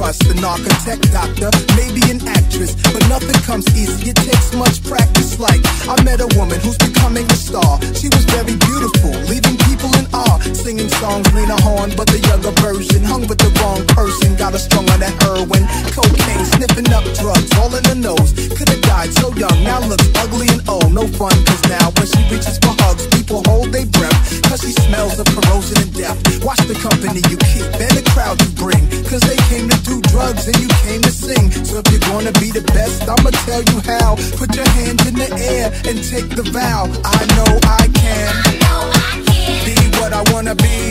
trust an architect, doctor, maybe an actress, but nothing comes easy. It takes much practice. Like I met a woman who's becoming a star. She was very beautiful, leaving people in awe. Singing songs, Lena Horne, but the younger version. Hung with the wrong person, got her strung on that cocaine, sniffing up drugs, all in the nose. Could've died so young, now and old. No fun, cause now when she reaches for hugs, people hold their breath, cause she smells of corrosion and death. Watch the company you keep and the crowd you bring, cause they came to do drugs and you came to sing. So if you're gonna be the best, I'ma tell you how. Put your hands in the air and take the vow. I know I can. I know I can. Be what I wanna be.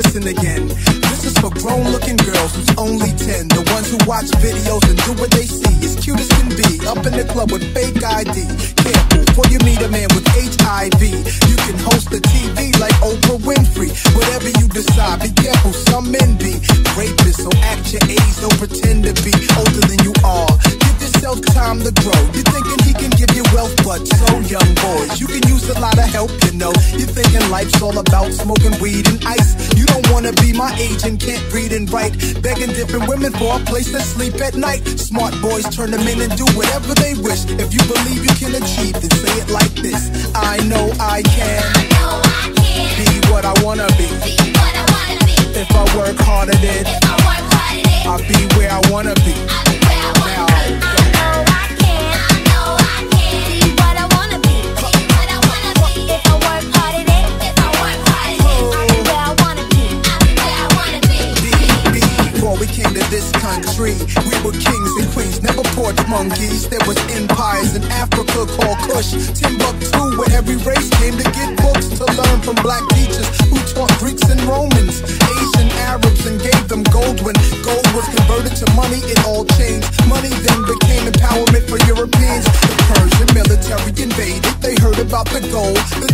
Listen again. This is for grown looking girls who's only 10. The ones who watch videos and do what they see. As cute as can be. Up in the club with fake ID. Careful, before you meet a man with HIV. You can host a TV like Oprah Winfrey. Whatever you decide, be careful. Some men be rapists, so act your age. Don't pretend to be older than you are. Give yourself time to grow. You're thinking he can give you wealth, but so you can use a lot of help, you know. You're thinking life's all about smoking weed and ice. You don't wanna be my age and can't read and write. Begging different women for a place to sleep at night. Smart boys turn them in and do whatever they wish. If you believe you can achieve, then say it like this. I know I can I know I can. be what I wanna be. Be what I wanna be. If I work hard at country, we were kings and queens, never porch monkeys. There was empires in Africa called Kush, Timbuktu, where every race came to get books to learn from black teachers who taught Greeks and Romans, Asian Arabs, and gave them gold. When gold was converted to money, it all changed. Money then became empowerment for Europeans. The Persian military invaded. They heard about the gold, the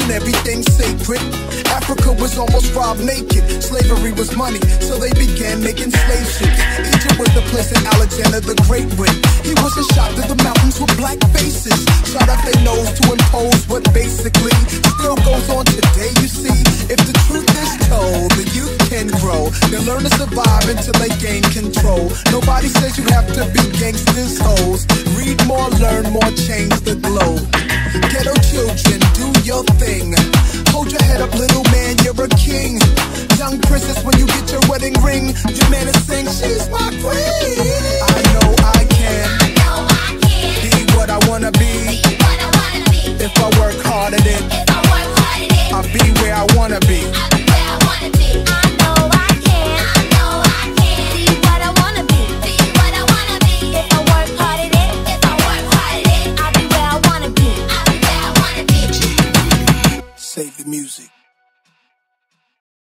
and everything sacred. Africa was almost robbed naked. Slavery was money, so they began making slave ships. Egypt was the place that Alexander the Great went. He was a shot to the mountains with black faces. Shot up their nose to impose what basically still goes on today. You see, if the truth is told, the youth can grow. They learn to survive until they gain control. Nobody says you have to be gangsters, hoes. Read more, learn more, change the globe. when you get your wedding ring, your man is saying, She's my queen.